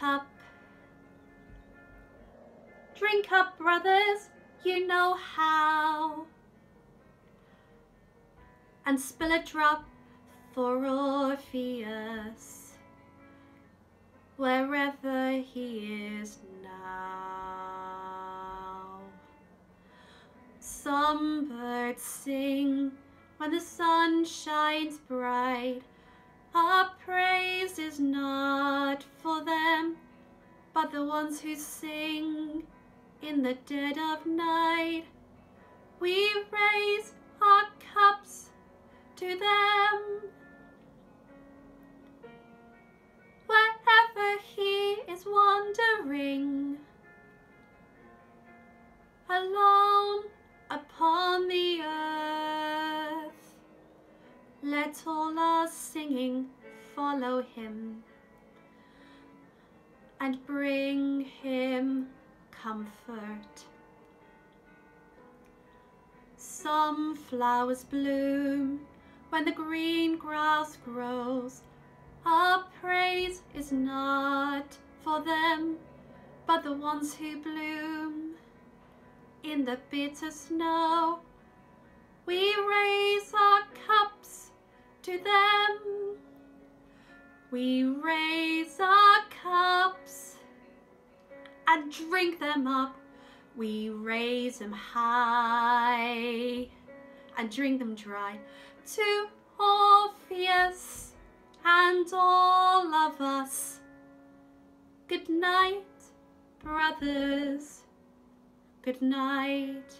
a cup. Drink up, brothers, you know how. And spill a drop for Orpheus, wherever he is now. Some birds sing when the sun shines bright. Our ones who sing in the dead of night. We raise our cups to them. Wherever he is wandering, alone upon the earth, let all our singing follow him and bring him comfort. Some flowers bloom when the green grass grows. Our praise is not for them, but the ones who bloom in the bitter snow. We raise our cups to them. We raise our and drink them up. We raise them high and drink them dry to Orpheus and all of us. Good night, brothers. Good night.